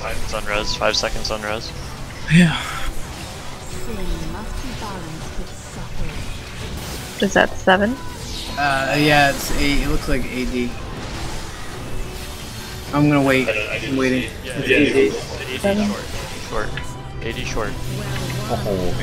seconds on res. Five seconds on res. Yeah. Is that seven? Uh, yeah, it's eight. It looks like AD. I'm gonna wait. I'm waiting. Yeah, It's AD. AD short. AD short. AD short. Oh,